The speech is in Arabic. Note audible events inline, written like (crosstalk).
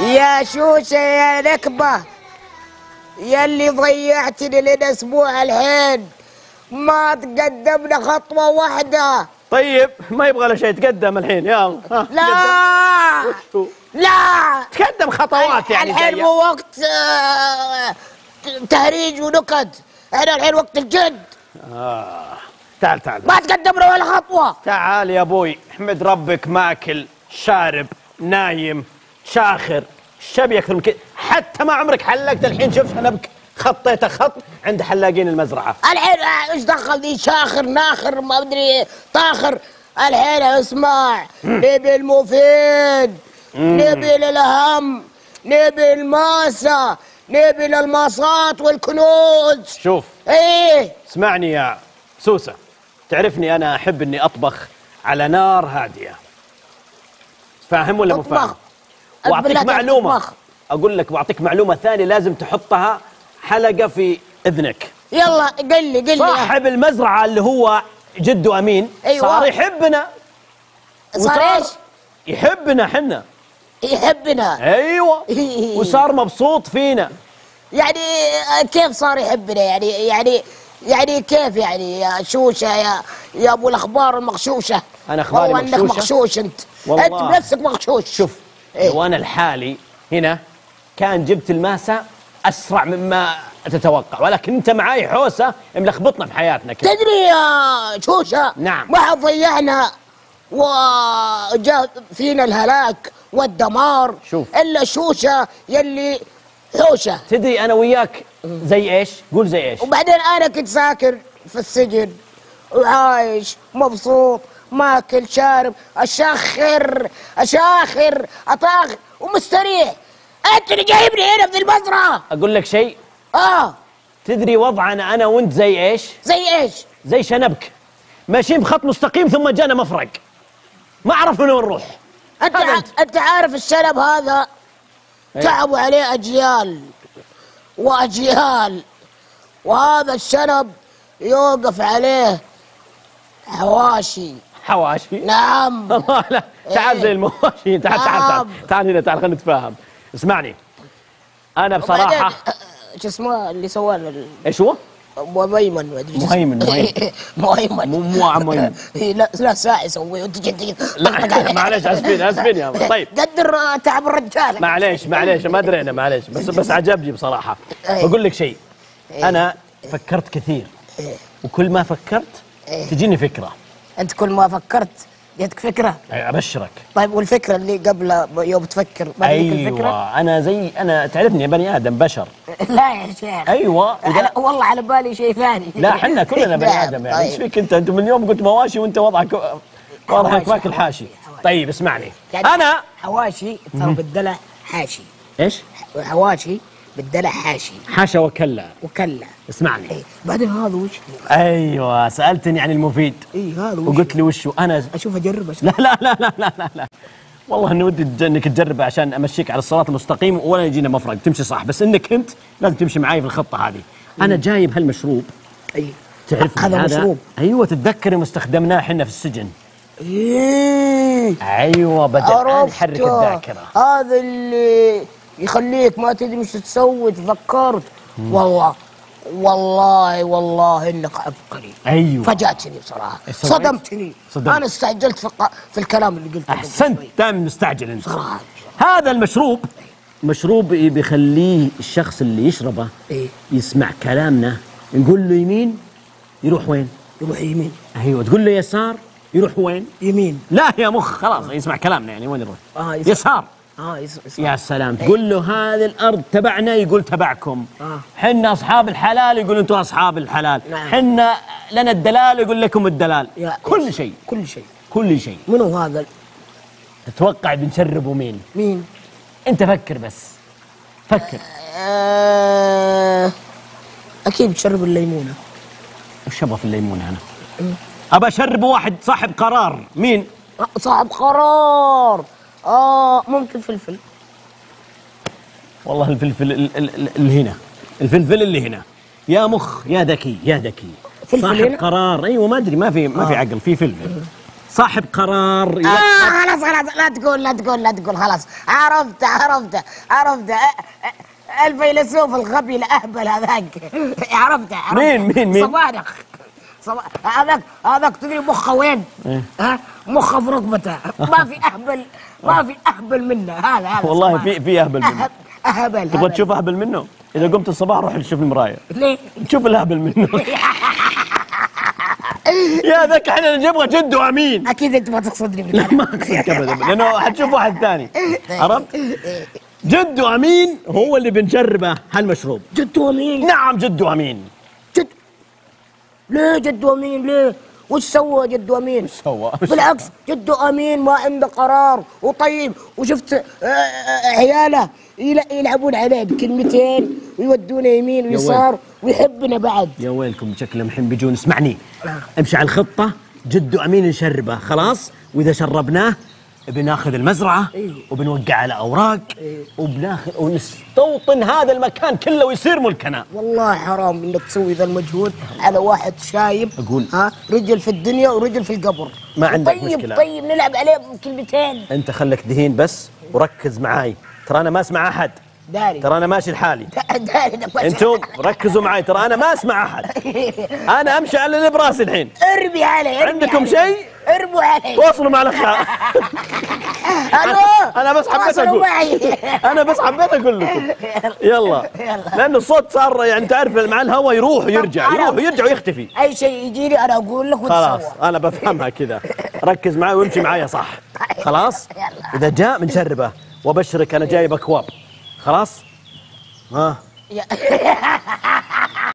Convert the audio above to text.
يا شوشة يا نكبة يلي ضيعتني لنا أسبوع الحين. ما تقدمنا خطوة واحدة. طيب ما يبغى له شيء تقدم الحين ها، لا. لا. تقدم خطوات يعني الحين. مو وقت آه، تهريج ونكت. إحنا الحين وقت الجد. آه. تعال تعال. ما تقدمنا ولا خطوة. تعال يا أبوي احمد ربك ماكل شارب نايم. شاخر شبي أكثر من كذا حتى ما عمرك حلقت الحين شوف شنبك خطيت خط عند حلاقين المزرعة. الحين آه، إيش دخل ذي؟ شاخر ناخر ما أدري طاخر. الحين اسمع نبي المفيد نبي الاهم نبي الماسة نبي الماسات والكنوز. شوف. إيه. اسمعني يا سوسة. تعرفني أنا أحب إني أطبخ على نار هادية. فاهم ولا مو. فاهم؟ وأعطيك معلومة. تطبخ. أقول لك بعطيك معلومة ثانية لازم تحطها حلقة في إذنك. يلا قل لي قل لي. صاحب المزرعة اللي هو جده امين أيوة. صار يحبنا. صار إيش؟ يحبنا حنا. يحبنا. أيوه. (laughs) وصار مبسوط فينا. يعني آه، كيف صار يحبنا؟ يعني يعني يعني كيف يعني؟ يا شوشة يا يا أبو الأخبار المغشوشة. أنا أخباري والله إنك مغشوشة؟ مغشوش أنت. والله. أنت بنفسك مغشوش. شوف إيه؟ لو أنا لحالي هنا كان جبت الماسة أسرع مما تتوقع ولكن أنت معاي حوسة ملخبطنا في حياتنا كذا تدري يا شوشة نعم. ما حد ضيعنا وجاء فينا الهلاك والدمار شوف. إلا شوشة يلي حوشة تدري أنا وياك زي إيش؟ قول زي إيش؟ وبعدين أنا كنت ساكن في السجن وعايش مبسوط ماكل شارب اشخر أشاخر اطاخر ومستريح. أنت اللي جايبني هنا في المزرعة. أقول لك شيء؟ آه. تدري وضعنا أنا وأنت زي إيش؟ زي إيش؟ زي شنبك. ماشيين بخط مستقيم ثم جانا مفرق. ما اعرف وين نروح. أنت. أنت. أنت عارف الشنب هذا؟ إيه. تعبوا عليه أجيال. وأجيال. وهذا الشنب يوقف عليه حواشي. حواشي نعم (laughs) الله لا تعال إيه. زي المواشي تعال تعال تعال نعم. تعال هنا تعال خلينا نتفاهم اسمعني أنا بصراحة آه، شو اسمه اللي سوى ال- إيش هو؟ مهيمن. مهيمن، مهيمن. (laughs) مهيمن مو- مو مهيمن. إيه، لا لا ساعة يسوي لا (laughs) معلش اسفين اسفين يا. طيب قدر آه، تعب الرجال معليش معليش ما درينا معليش بس بس عجبني بصراحة إيه. بقول لك شيء أنا فكرت كثير. وكل ما فكرت. تجيني فكرة أنت كل ما فكرت جاتك فكرة؟ أبشرك. طيب والفكرة اللي قبل يوم تفكر ما الفكرة أيوه أنا زي أنا تعرفني يا بني آدم بشر. (laughs) لا يا شيخ. أيوه على والله على بالي شيء ثاني. لا إحنا كلنا (laughs) بني نعم، آدم يعني. إيش طيب. فيك أنت؟ أنت من يوم قلت مواشي وأنت وضعك حواشي، ماكل حاشي. طيب اسمعني. يعني أنا حواشي ترى بالدلع حاشي. إيش؟ حواشي بالدلع حاشي. حاشا وكلا. وكلا. اسمعني. إيه. بعدين هذا وش؟ أيوه سألتني عن المفيد. اي هذا وش؟ وقلت لي وشو؟ أنا أشوف أجرب. لا لا لا لا لا لا, لا. والله إني ودي إنك تجربه عشان أمشيك على الصراط المستقيم ولا يجينا مفرق. تمشي صح بس إنك أنت لازم تمشي معي في الخطة هذه. أنا جايب هالمشروب. اي تعرف هذا مشروب. أيوه تتذكر يوم استخدمناه إحنا في السجن. إيه. أيوه بدأنا نحرك. الذاكرة. هذا اللي يخليك ما تدري وش تسوي تفكرت والله والله والله إنك عبقري. أيوه. فاجأتني بصراحة؟ صدمتني. صدمت. أنا استعجلت في, الق- في الكلام اللي قلته أحسنت. دائما مستعجل أنت. صراحة. هذا المشروب. مشروب بيخليه الشخص اللي يشربه إيه. يسمع كلامنا. نقول له يمين يروح وين؟ يروح يمين. أيوه. تقول له يسار يروح وين؟ يمين. لا يا مخ خلاص يسمع كلامنا يعني وين يروح؟ آه، يسار. يسار. آه. يس... يا سلام. تقول له هذه الأرض تبعنا يقول تبعكم. آه. حنا أصحاب الحلال يقول أنتم أصحاب الحلال. نعم. حنا لنا الدلال يقول لكم الدلال. كل شيء. كل شيء. كل شيء. منو هذا؟ تتوقع بنشربه مين؟ مين؟ أنت فكر بس. فكر. آه... أكيد تشرب الليمونة. وش أبغى في الليمون أنا. أبى أشرب واحد صاحب قرار. مين؟ آه، صاحب قرار. آه ممكن فلفل. والله الفلفل ال- ال- ال- اللي هنا. الفلفل اللي هنا. يا مخ يا ذكي يا ذكي. صاحب هنا؟ قرار. أيوه ما أدري ما في ما في عقل في فلفل. صاحب قرار آه خلاص خلاص لا تقول لا تقول لا تقول خلاص. عرفت عرفت عرفت الفيلسوف الغبي الأهبل هذاك. (laughs) عرفت عرفت مين- مين- مين؟ صبادق صبا- هذاك هذاك تدري مخه وين؟ إيه. ها؟ مخه في ركبته. (laughs) ما في اهبل ما في أهبل منه. هذا هذا (laughs) والله. في في أهبل منه. أهبل تبغى. تشوف أهبل منه؟ إذا قمت الصباح روح شوف المراية. ليه؟ شوف الأهبل منه. (laughs) يا ذاك إحنا نبغى جد وأمين. أكيد أنت ما تقصدني لا بالله. ما اقصدك ابدا. لأنه حتشوف واحد ثاني. عرفت؟ جد وأمين هو اللي بنجربه هالمشروب. جد ومين؟ نعم جد وأمين. ليه جد ومين ليه؟ وش سوى جد ومين؟ سوى؟ بالعكس جد أمين ما عنده قرار وطيب. وشفت آه، آه، عياله يل- يلعبون عليه بكلمتين ويودونه يمين ويسار ويحبنا بعد. يا ويلكم شكلهم الحين بيجون. اسمعني. امشي على الخطة. جد وامين نشربه خلاص؟ وإذا شربناه بناخذ المزرعة إيه. وبنوقع على أوراق وبناخذ ونستوطن هذا المكان كله ويصير ملكنا. والله حرام إنك تسوي ذا المجهود على واحد شايب أقول. ها؟ رجل في الدنيا ورجل في القبر. ما عندك طيب مشكلة. طيب نلعب عليه بكلمتين أنت خلك دهين بس وركز معاي. ترى أنا ما أسمع أحد. داري. ترى أنا ماشي لحالي. (laughs) داري أنتم ركزوا معاي ترى أنا ما أسمع أحد. (laughs) أنا أمشي على اللي براسي الحين. ارمي علي عندكم. شيء؟ ارموا علي. تواصلوا مع الاخ (laughs) ألو؟ أنا بس حبيت. معي. أنا بس حبيت أقول لكم. يلا. يلا. لأن الصوت صار يعني تعرف مع الهواء يروح ويرجع يروح ويرجع ويختفي. أي شيء يجيني أنا أقول لك خلاص أنا بفهمها كذا. ركز معي وامشي معايا صح. خلاص. إذا جاء بنشربه وأبشرك أنا جايب أكواب. خلاص؟ ها؟ (laughs)